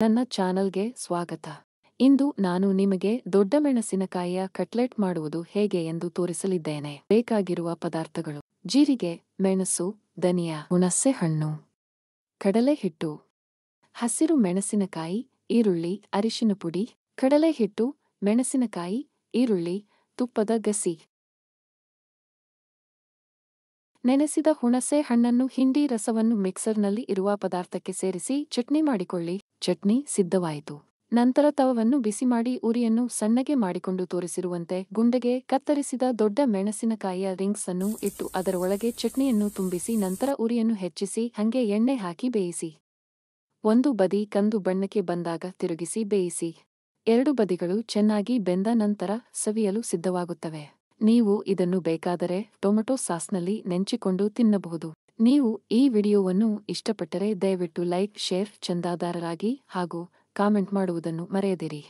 ನನ್ನ ಚಾನಲ್ಗೆ ಸ್ವಾಗತ. ಇಂದು ನಾನು ನಿಮಗೆ ದೊಡ್ಡ ಮೆಣಸಿನಕಾಯಿಯ ಕಟ್ಲೆಟ್ ಮಾಡುವುದು ಹೇಗೆ ಎಂದು ತೋರಿಸಲಿದ್ದೇನೆ. ಬೇಕಾಗಿರುವ ಪದಾರ್ಥಗಳು. ಜೀರಿಗೆ, ಮೆಣಸು, ಧನಿಯಾ, ಹುಣಸೆ ಹಣ್ಣು ಕಡಲೆ ಹಿಟ್ಟು ಹಸಿರು ಮೆಣಸಿನಕಾಯಿ, ಈರುಳ್ಳಿ, ಅರಿಶಿನ ಪುಡಿ ಕಡಲೆ ಹಿಟ್ಟು ಮೆಣಸಿನಕಾಯಿ, ಈರುಳ್ಳಿ, ತುಪ್ಪದ ಗಸಿ. ನೆನೆಸಿದ ಹುಣಸೆ ಹಣ್ಣನ್ನು ಹಿಂಡಿ ರಸವನ್ನು ಮಿಕ್ಸರ್ನಲ್ಲಿ ಇರುವ ಪದಾರ್ಥಕ್ಕೆ ಸೇರಿಸಿ ಚಟ್ನಿ ಮಾಡಿಕೊಳ್ಳಿ. ಚಟ್ನಿ ಸಿದ್ಧವಾಯಿತು. ನಂತರ ತವವನ್ನು ಬಿಸಿ ಮಾಡಿ ಉರಿಯನ್ನು ಸಣ್ಣಗೆ ಮಾಡಿಕೊಂಡು ತೋರಿಸಿರುವಂತೆ ಗುಂಡೆಗೆ ಕತ್ತರಿಸಿದ ದೊಡ್ಡ ಮೆಣಸಿನಕಾಯಿಯ ರಿಂಗ್ಸ್ ಅನ್ನು ಇಟ್ಟು ಅದರೊಳಗೆ ಚಟ್ನಿಯನ್ನು ತುಂಬಿಸಿ ನಂತರ ಉರಿಯನ್ನು ಹೆಚ್ಚಿಸಿ ಹಂಗೆ ಎಣ್ಣೆ ಹಾಕಿ ಬೇಯಿಸಿ. ಒಂದು ಬದಿ ಕಂದು ಬಣ್ಣಕ್ಕೆ ಬಂದಾಗ ತಿರುಗಿಸಿ ಬೇಯಿಸಿ. ಎರಡು ಬದಿಗಳು ಚೆನ್ನಾಗಿ ಬೆಂದ ನಂತರ ಸವಿಯಲು ಸಿದ್ಧವಾಗುತ್ತವೆ. ನೀವು ಇದನ್ನು ಬೇಕಾದರೆ ಟೊಮೆಟೊ ಸಾಸ್ನಲ್ಲಿ ನೆಂಚಿಕೊಂಡು ತಿನ್ನಬಹುದು. ನೀವು ಈ ವಿಡಿಯೋವನ್ನು ಇಷ್ಟಪಟ್ಟರೆ ದಯವಿಟ್ಟು ಲೈಕ್, ಶೇರ್, ಚಂದಾದಾರರಾಗಿ ಹಾಗೂ ಕಾಮೆಂಟ್ ಮಾಡುವುದನ್ನು ಮರೆಯದಿರಿ.